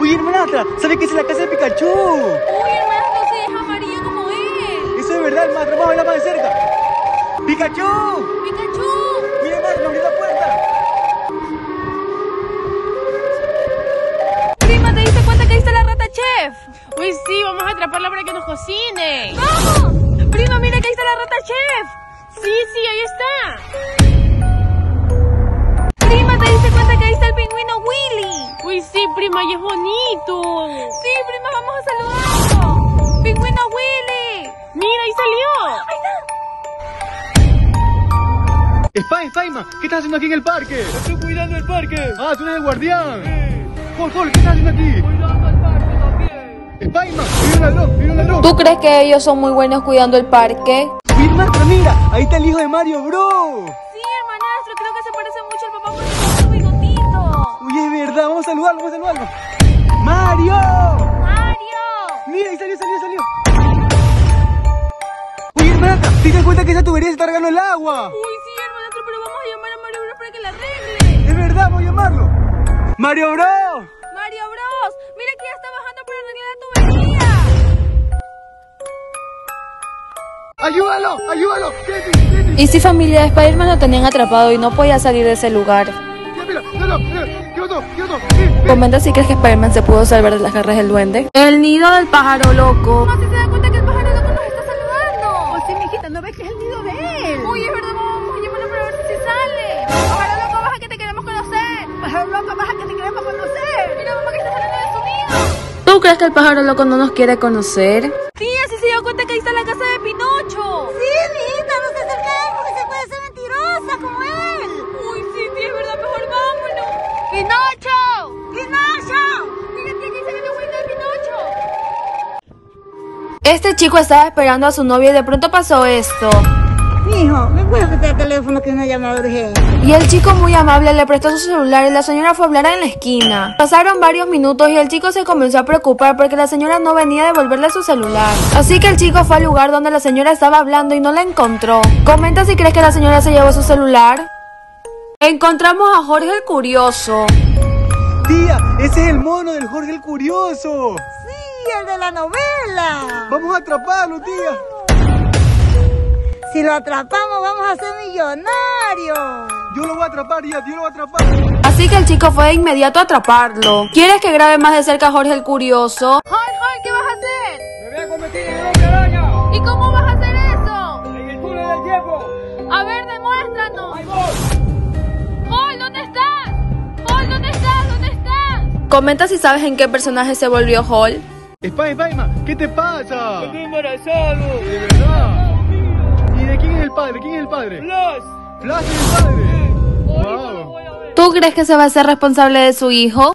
Oye, hermanastra, ¿sabes qué es la casa de Pikachu? Uy, hermanastro, sí, es amarillo como él. Eso es verdad, hermanastra. Vamos a verla más de cerca. ¡Pikachu! Pikachu. ¡Mira, hermanastra, abrió la puerta! Prima, ¿te diste cuenta que ahí está la rata chef? Uy, sí, vamos a atraparla para que nos cocine. ¡Vamos! Prima, mira que ahí está la rata chef. Sí, sí, ahí está. Prima, y es bonito. Sí, prima, vamos a saludarlo. ¡Pingüino Willy! Mira, ahí salió. Spy, Spyma, ¿qué estás haciendo aquí en el parque? Estoy cuidando el parque. Ah, tú eres el guardián. Jol, Jol, ¿qué estás haciendo aquí? Cuidando el parque también. Spyma, viene un ladrón, viene un ladrón. ¿Tú crees que ellos son muy buenos cuidando el parque? Mira, ahí está el hijo de Mario, bro. Sí, hermanastro, creo que se parece mucho al papá vamos a saludarlo, vamos a saludarlo. ¡Mario! ¡Mario! Mira, ahí salió, salió, salió. Oye, hermanastra, ¿te das cuenta que esa tubería se está regando el agua? Uy, sí, hermanastro, pero vamos a llamar a Mario Bros para que la arregle. Es verdad, voy a llamarlo. ¡Mario, bro! Mario Bros, mira que ya está bajando para arreglar la tubería. ¡Ayúdalo! ¡Ayúdalo! ¡Titi, Titi! ¿Y si familia de Spider-Man lo tenían atrapado y no podía salir de ese lugar? Mira, no, no, mira, Sí, sí. Comenta si crees que Spider-Man se pudo salvar de las garras del duende. El nido del pájaro loco. ¿Cómo se da cuenta que el pájaro loco nos está saludando? Oh, sí, mijita, ¿no ves que es el nido de él? Uy, es verdad, vamos a llamarlo para ver si sale. Pájaro loco, baja que te queremos conocer. Pájaro loco, baja que te queremos conocer. Mira, mamá, que está saliendo de su nido. ¿Tú crees que el pájaro loco no nos quiere conocer? Tía, si se dio cuenta que ahí está la casa Este chico estaba esperando a su novia y de pronto pasó esto. Mijo, ¿me puedes prestar el teléfono que es una llamada urgente? Y el chico muy amable le prestó su celular y la señora fue a hablar en la esquina. Pasaron varios minutos y el chico se comenzó a preocupar porque la señora no venía a devolverle su celular. Así que el chico fue al lugar donde la señora estaba hablando y no la encontró. Comenta si crees que la señora se llevó su celular. Encontramos a Jorge el Curioso. Tía, ese es el mono del Jorge el Curioso. El de la novela. Vamos a atraparlo, tía. Si lo atrapamos, vamos a ser millonarios. Yo lo voy a atrapar, tía, yo lo voy a atrapar. Así que el chico fue de inmediato a atraparlo. ¿Quieres que grabe más de cerca a Jorge el Curioso? Hol, Hol, ¿qué vas a hacer? Me voy a convertir en el hombre araña. ¿Y cómo vas a hacer eso? En el túnel del tiempo. A ver, demuéstranos. Ahí voy. Hol, ¿dónde estás? Hol, ¿dónde estás? ¿Dónde estás? Comenta si sabes en qué personaje se volvió Hall. Spy, Spyma, ¿qué te pasa? Estoy embarazado. ¿De verdad? ¿Y de quién es el padre? ¿Quién es el padre? Flash. Flash es el padre. Wow. ¿Tú crees que se va a ser responsable de su hijo?